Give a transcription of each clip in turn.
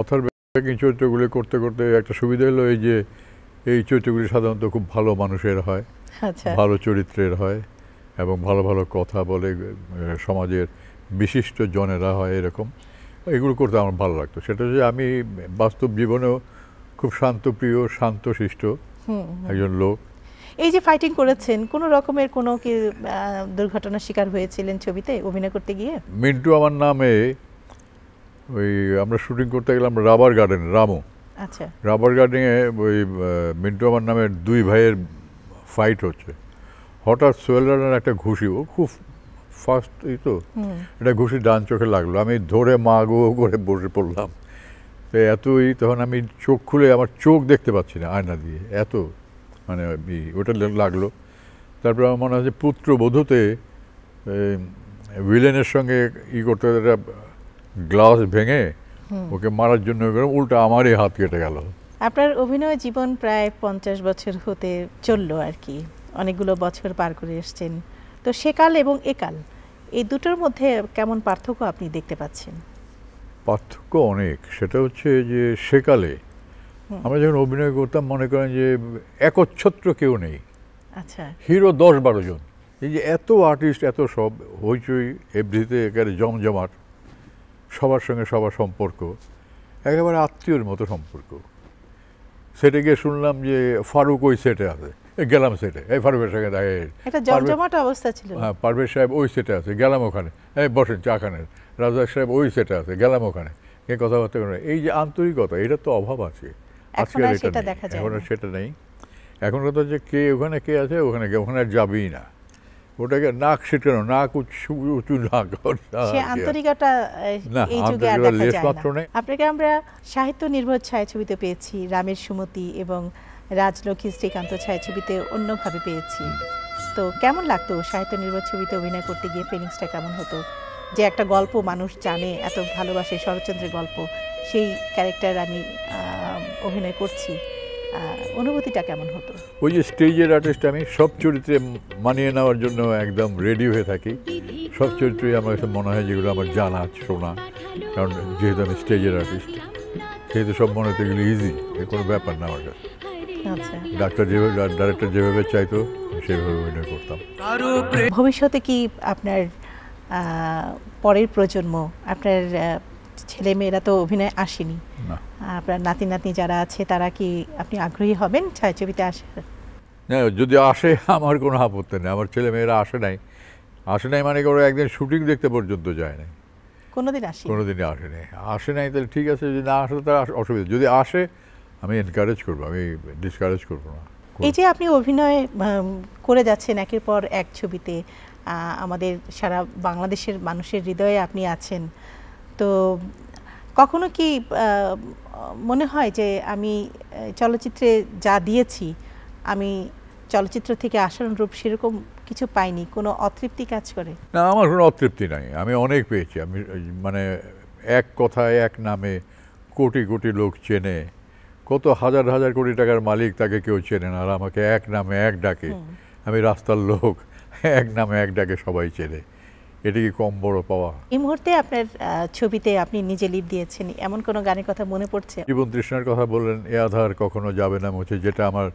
Other backing চরিত্রগুলি করতে করতে একটা সুবিধা হলো এই যে এই চরিত্রগুলি সাধারণত খুব ভালো মানুষের হয় আচ্ছা। ভালো চরিত্রের হয় এবং ভালো ভালো কথা বলে সমাজের বিশিষ্ট জনেরা হয় এরকম। এগুলো করতে আমার ভালো লাগতো। সেটা যে আমি বাস্তব জীবনেও খুব শান্তপ্রিয় শান্তশিষ্ট। একজন লোক। এই যে ফাইটিং করেছেন কোনো রকমের কোনো কি দুর্ঘটনার শিকার হয়েছিলেন ছবিতে অভিনয় করতে গিয়ে? মিন্টু আমার নামে ওই আমরা শুটিং করতে গেলাম রাবার গার্ডেন রামু। আচ্ছা। রাবার গার্ডেনে ওই মিন্টু আমার নামের দুই ভাইয়ের ফাইট হচ্ছে। হঠাৎ সোহেল রানার একটা ঘুষি ও খুব ফাস্ট এই তো। এটা ঘুষি ডান চোখে লাগল। আমি ধরে মা গো করে বসে পড়লাম। তো এতই তখন আমি চোখ খুলে আমার চোখ দেখতে পাচ্ছি না আয়না দিয়ে। এত মানে ওটা লাগল। তারপর আমার মনে হয় যে পুত্রবধূতে ভিলেনের সঙ্গে ই করতে করতে একটা গ্লাস ভেঙে ওকে মারার জন্য উল্টা আমারই হাত কেটে গেল। আপনার অভিনয় জীবন প্রায় পঞ্চাশ বছর হতে চলল আর কি। অনেকগুলো বছর পার করে এসছেন। তো সেকাল এবং একাল এই দুটোর মধ্যে কেমন পার্থক্য আপনি দেখতে পাচ্ছেন? পার্থক্য অনেক। সেটা হচ্ছে যে সেকালে আমরা যখন অভিনয় করতাম মনে করেন যে একচ্ছত্র কেউ নেই। আচ্ছা। হিরো দশ বারো জন। এই যে এত আর্টিস্ট এত সব হইচই এফডিতে একেবারে জমজমাট। সবার সঙ্গে সবার সম্পর্ক একেবারে আত্মীয়র মতো সম্পর্ক। সেটে গিয়ে শুনলাম যে ফারুক ওই সেটে আছে। গেলাম সেটে। এই ফারুকের সঙ্গে জমজমাট অবস্থা ছিল। হ্যাঁ পারভেজ সাহেব ওই সেটে আছে। গেলাম ওখানে। এই বসেন চা খানের রাজা সাহেব ওই সেটে আছে। গেলাম ওখানে। কে কথাবার্তা করে এই যে আন্তরিকতা এটা তো অভাব আছে। আর সেটা নেই। দেখা এখন সেটা নেই। এখন কথা হচ্ছে কে ওখানে কে আছে ওখানে ওখানে আর যাবেই না। ওটাকে নাক সেটানো নাক উঁচু উঁচু নাক সে আন্তরিকতা এই যুগে আর দেখা যায় না। আপনাকে আমরা সাহিত্য নির্ভর ছায়াছবিতে পেয়েছি রামের সুমতি এবং রাজলক্ষ্মী শ্রীকান্ত ছায়াছবিতে অন্যভাবে পেয়েছি। তো কেমন লাগতো সাহিত্য নির্ভর ছবিতে অভিনয় করতে গিয়ে? ফিলিংসটা কেমন হতো? যে একটা গল্প মানুষ জানে এত ভালোবাসে শরৎচন্দ্রের গল্প সেই ক্যারেক্টার আমি অভিনয় করছি। অনুভূতিটা কেমন হতো? ওই যে স্টেজের আর্টিস্ট আমি সব চরিত্রে মানিয়ে নেওয়ার জন্য একদম রেডি হয়ে থাকি। সব চরিত্রই আমার কাছে মনে হয় যেগুলো আমার জানা শোনা। কারণ যেহেতু আমি স্টেজের আর্টিস্ট সেহেতু সব মনে হতে গেলে ইজি এ কোনো ব্যাপার না আমার কাছে। আচ্ছা। ডাক্তার যেভাবে ডাইরেক্টর যেভাবে চাইতো সেভাবে অভিনয় করতাম। ভবিষ্যতে কি আপনার পরের প্রজন্ম আপনার ছেলে মেয়েরা তো অভিনয় আসেনি। আপনার নাতি নাতনি যারা আছে তারা কি আপনি আগ্রহী হবেন ছায়াছবিতে আসার? না যদি আসে আমার কোনো আপত্তি নেই। আমার ছেলে মেয়েরা আসে নাই। আসে নাই মানে করে একদিন শুটিং দেখতে পর্যন্ত যায় নাই। কোনোদিন আসে কোনোদিনই আসে নাই। আসে নাই তাহলে ঠিক আছে যদি না আসে তার অসুবিধা যদি আসে আমি এনকারেজ করব আমি ডিসকারেজ করব না। এই যে আপনি অভিনয় করে যাচ্ছেন একের পর এক ছবিতে আমাদের সারা বাংলাদেশের মানুষের হৃদয়ে আপনি আছেন। তো কখনো কি মনে হয় যে আমি চলচ্চিত্রে যা দিয়েছি আমি চলচ্চিত্র থেকে আশানুরূপ সেরকম কিছু পাইনি? কোনো অতৃপ্তি কাজ করে? না আমার কোনো অতৃপ্তি নাই। আমি অনেক পেয়েছি। আমি মানে এক কথায় এক নামে কোটি কোটি লোক চেনে। কত হাজার হাজার কোটি টাকার মালিক তাকে কেউ চেনে না। আর আমাকে এক নামে এক ডাকে। আমি রাস্তার লোক। এক নামে এক ডাকে সবাই চেনে। এটা কি কম বড় পাওয়া। এই মুহূর্তে আপনার ছবিতে আপনি নিজে লিপ দিয়েছেন এমন কোনো গানের কথা মনে পড়ছে? জীবন তৃষ্ণার কথা বললেন এ আধার কখনো যাবে না মুছে যেটা আমার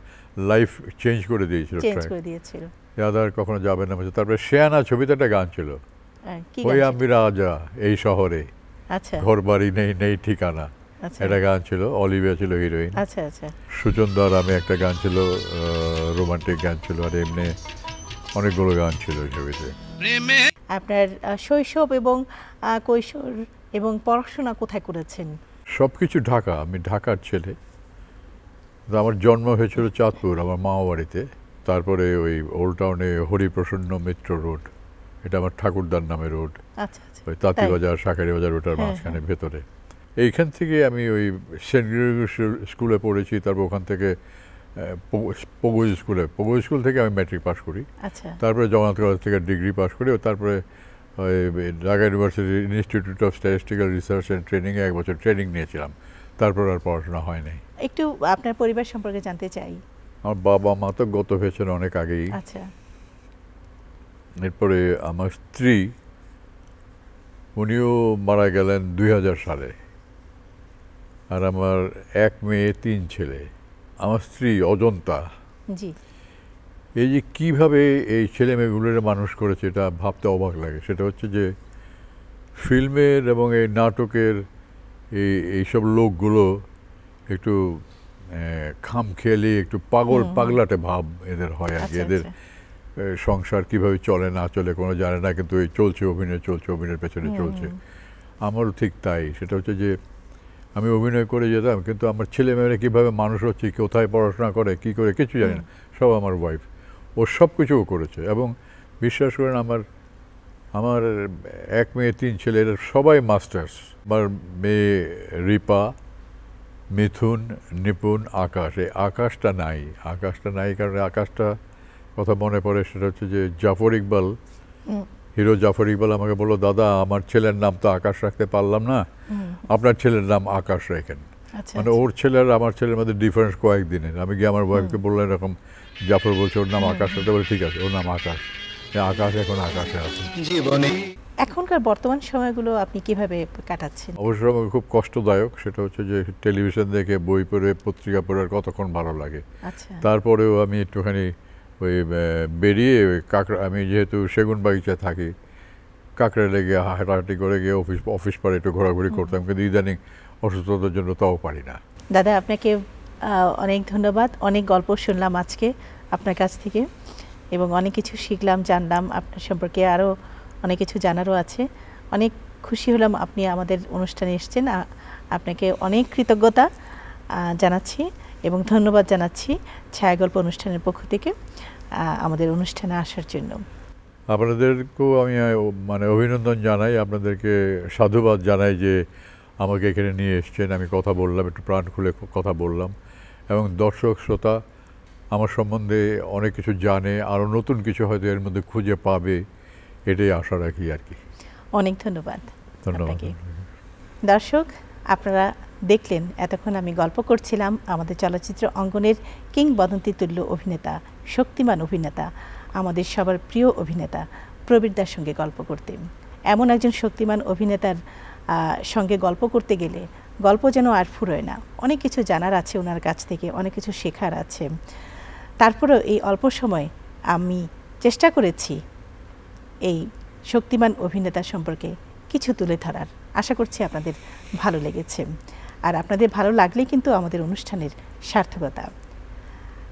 লাইফ চেঞ্জ করে দিয়েছিল চেঞ্জ করে দিয়েছিল। এ আধার কখনো যাবে না মুছে তারপরে শেয়ানা ছবিতে একটা গান ছিল। ওই আমি রাজা এই শহরে। আচ্ছা। ঘর বাড়ি নেই নেই ঠিকানা। আচ্ছা। একটা গান ছিল অলিভিয়া ছিল হিরোইন। আচ্ছা আচ্ছা। সুচন্দার আমি একটা গান ছিল রোমান্টিক গান ছিল আর এমনি অনেকগুলো গান ছিল ছবিতে। আপনার শৈশব এবং কৈশোর এবং পড়াশোনা কোথায় করেছেন? সব কিছু ঢাকা। আমি ঢাকার ছেলে। আমার জন্ম হয়েছিল চাঁদপুর আমার মামা বাড়িতে। তারপরে ওই ওল্ড টাউনে হরিপ্রসন্ন মিত্র রোড এটা আমার ঠাকুরদার নামে রোড আচ্ছা আচ্ছা। ওই তাঁতি বাজার শাকারি বাজার ওটার হ্যাঁ, মাঝখানে ভেতরে। এইখান থেকে আমি ওই সেন্ট স্কুলে পড়েছি। তারপর ওখান থেকে পগজ স্কুলে পগজ স্কুল থেকে আমি ম্যাট্রিক পাশ করি। আচ্ছা। তারপরে জগন্নাথ কলেজ থেকে ডিগ্রি পাশ করি তারপরে Dhaka university institute of statistical research and ট্রেনিংয়ে এক বছর ট্রেনিং নিয়েছিলাম। তারপর আর পড়াশোনা হয় নাই। একটু আপনার পরিবার সম্পর্কে জানতে চাই। আমার বাবা মা তো গত হয়েছেন অনেক আগেই। আচ্ছা। এরপরে আমার স্ত্রী উনিও মারা গেলেন দুই হাজার সালে। আর আমার এক মেয়ে তিন ছেলে। আমার স্ত্রী অজন্তা। জি। এই যে কীভাবে এই ছেলে মেয়েগুলোর মানুষ করেছে এটা ভাবতে অবাক লাগে। সেটা হচ্ছে যে ফিল্মের এবং এই নাটকের এই এইসব লোকগুলো একটু খাম খেয়ালি একটু পাগল পাগলাটে ভাব এদের হয় আর কি। আচ্ছা, এদের আচ্ছা। সংসার কীভাবে চলে না চলে কোনো জানে না কিন্তু এই চলছে অভিনয় চলছে অভিনয়ের পেছনে চলছে। আমারও ঠিক তাই। সেটা হচ্ছে যে আমি অভিনয় করে যেতাম কিন্তু আমার ছেলে মেয়েরা কীভাবে মানুষ হচ্ছে কোথায় পড়াশোনা করে কি করে কিছু জানি না। সব আমার ওয়াইফ ও সব কিছুও করেছে এবং বিশ্বাস করেন আমার আমার এক মেয়ে তিন ছেলে এরা সবাই মাস্টার্স আমার মেয়ে রিপা মিথুন নিপুণ আকাশ। এই আকাশটা নাই আকাশটা নাই কারণ আকাশটা কথা মনে পড়ে সেটা হচ্ছে যে জাফর ইকবাল হিরো জাফর ইকবাল আমাকে বলল দাদা আমার ছেলের নাম তো আকাশ রাখতে পারলাম না। আপনার ছেলের নাম আকাশ রেখেন। আচ্ছা মানে ওর ছেলে আর আমার ছেলের মধ্যে ডিফারেন্স কয়েকদিনের। আমি গিয়ে আমার ওয়াইফকে বললাম এরকম জাফর বলছে ওর নাম আকাশ রাখতে। বলে ঠিক আছে ওর নাম আকাশ। আকাশ এখন আকাশে আছে। জীবনে। এখনকার বর্তমান সময়গুলো আপনি কীভাবে কাটাচ্ছেন? অবশ্য আমার খুব কষ্টদায়ক। সেটা হচ্ছে যে টেলিভিশন দেখে বই পড়ে পত্রিকা পড়ে আর কতক্ষণ ভালো লাগে। আচ্ছা। তারপরেও আমি একটুখানি ওই বেরিয়ে ওই কাঁকড়া আমি যেহেতু সেগুন বাগিচায় থাকি কাঁকড়া লেগে হাঁটাহাঁটি করে গিয়ে অফিস অফিস পারে একটু ঘোরাঘুরি করতাম কিন্তু ইদানিং অসুস্থতার জন্য তাও পারি না। দাদা আপনাকে অনেক ধন্যবাদ। অনেক গল্প শুনলাম আজকে আপনার কাছ থেকে এবং অনেক কিছু শিখলাম জানলাম। আপনার সম্পর্কে আরও অনেক কিছু জানারও আছে। অনেক খুশি হলাম আপনি আমাদের অনুষ্ঠানে এসছেন। আপনাকে অনেক কৃতজ্ঞতা জানাচ্ছি। এবং ধন্যবাদ জানাচ্ছি ছায়াগল্প অনুষ্ঠানের পক্ষ থেকে আমাদের অনুষ্ঠানে আসার জন্য। আপনাদেরকেও আমি মানে অভিনন্দন জানাই আপনাদেরকে সাধুবাদ জানাই যে আমাকে এখানে নিয়ে এসছেন। আমি কথা বললাম একটু প্রাণ খুলে কথা বললাম। এবং দর্শক শ্রোতা আমার সম্বন্ধে অনেক কিছু জানে আরও নতুন কিছু হয়তো এর মধ্যে খুঁজে পাবে এটাই আশা রাখি আর কি। অনেক ধন্যবাদ ধন্যবাদ। দর্শক আপনারা দেখলেন, এতক্ষণ আমি গল্প করছিলাম আমাদের চলচ্চিত্র অঙ্গনের কিংবদন্তি তুল্য অভিনেতা, শক্তিমান অভিনেতা, আমাদের সবার প্রিয় অভিনেতা প্রবীরদার সঙ্গে গল্প করতে। এমন একজন শক্তিমান অভিনেতার সঙ্গে গল্প করতে গেলে গল্প যেন আর ফুরোয় না। অনেক কিছু জানার আছে ওনার কাছ থেকে, অনেক কিছু শেখার আছে। তারপরেও এই অল্প সময় আমি চেষ্টা করেছি এই শক্তিমান অভিনেতা সম্পর্কে কিছু তুলে ধরার। আশা করছি আপনাদের ভালো লেগেছে। আর আপনাদের ভালো লাগলেই কিন্তু আমাদের অনুষ্ঠানের সার্থকতা।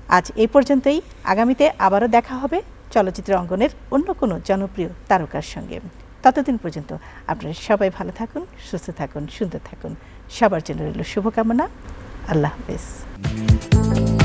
আজ এই পর্যন্তই। আগামীতে আবারও দেখা হবে চলচ্চিত্র অঙ্গনের অন্য কোনো জনপ্রিয় তারকার সঙ্গে। ততদিন পর্যন্ত আপনারা সবাই ভালো থাকুন, সুস্থ থাকুন, সুন্দর থাকুন। সবার জন্য রইল শুভকামনা। আল্লাহ হাফেজ।